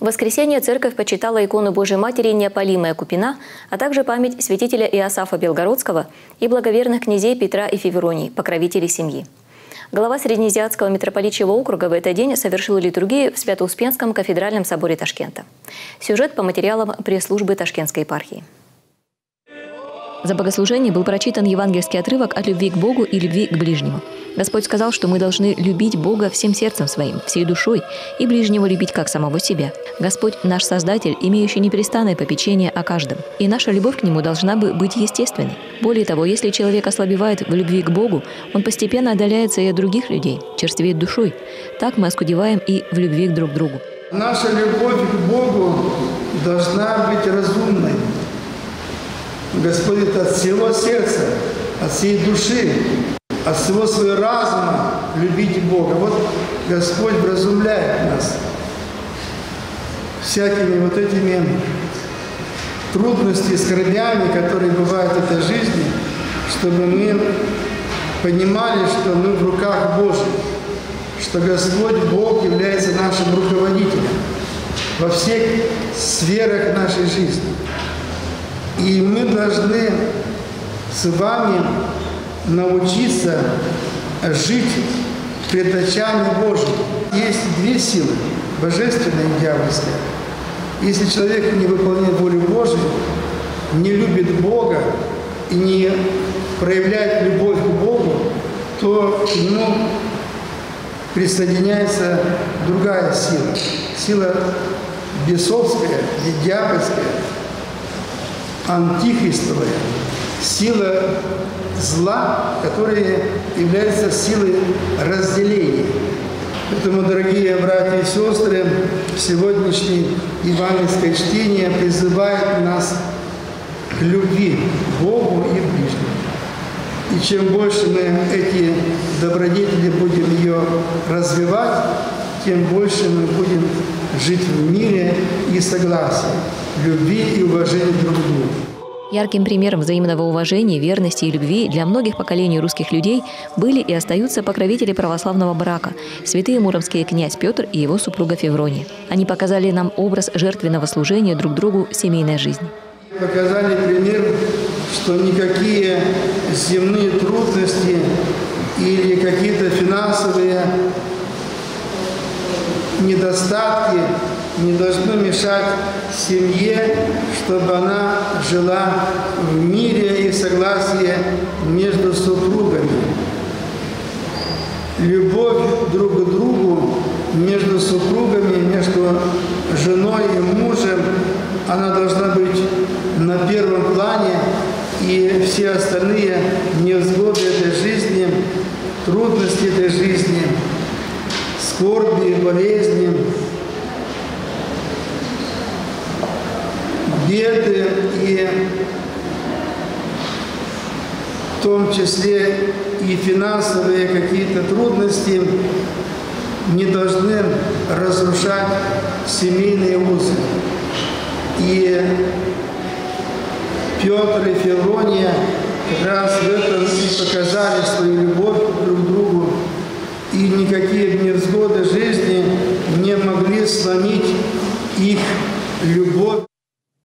В воскресенье церковь почитала икону Божьей Матери Неопалимая Купина, а также память святителя Иосафа Белгородского и благоверных князей Петра и Феверонии, покровителей семьи. Глава Среднеазиатского митрополичьего округа в этот день совершил литургию в Свято-Успенском кафедральном соборе Ташкента. Сюжет по материалам пресс-службы Ташкентской епархии. За богослужение был прочитан евангельский отрывок от любви к Богу и любви к ближнему. Господь сказал, что мы должны любить Бога всем сердцем своим, всей душой и ближнего любить как самого себя. Господь – наш Создатель, имеющий непрестанное попечение о каждом. И наша любовь к Нему должна бы быть естественной. Более того, если человек ослабевает в любви к Богу, он постепенно отдаляется и от других людей, черствеет душой. Так мы оскудеваем и в любви к друг другу. Наша любовь к Богу должна быть разумной. Господь от всего сердца, от всей души, от всего своего разума любить Бога. Вот Господь вразумляет нас всякими вот этими трудностями, скорбями, которые бывают в этой жизни, чтобы мы понимали, что мы в руках Божьих, что Господь Бог является нашим руководителем во всех сферах нашей жизни. И мы должны с вами научиться жить пред очами Божьими. Есть две силы – божественная и дьявольская. Если человек не выполняет волю Божию, не любит Бога и не проявляет любовь к Богу, то к нему присоединяется другая сила. Сила бесовская и дьявольская, антихристовая, сила зла, которая является силой разделения. Поэтому, дорогие братья и сестры, сегодняшнее евангельское чтение призывает нас к любви к Богу и ближнему. И чем больше мы эти добродетели будем ее развивать, тем больше мы будем жить в мире и согласии, любви и уважении друг к другу. Ярким примером взаимного уважения, верности и любви для многих поколений русских людей были и остаются покровители православного брака – святые муромские князь Петр и его супруга Феврония. Они показали нам образ жертвенного служения друг другу в семейной жизни. Показали пример, что никакие земные трудности или какие-то финансовые недостатки не должны мешать семье, чтобы она жила в мире и согласии между супругами. Любовь друг к другу между супругами, между женой и мужем, она должна быть на первом плане, и все остальные невзгоды этой жизни, трудности этой жизни, скорби, болезни, беды и в том числе и финансовые какие-то трудности не должны разрушать семейные узы. И Петр и Феврония как раз в этом и показали свою любовь друг к другу, и никакие невзгоды жизни не могли сломить их любовь.